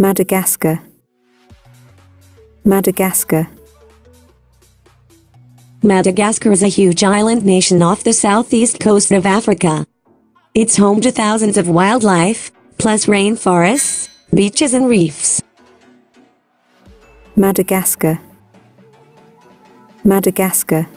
Madagascar. Madagascar. Madagascar is a huge island nation off the southeast coast of Africa. It's home to thousands of wildlife, plus rainforests, beaches and reefs. Madagascar. Madagascar.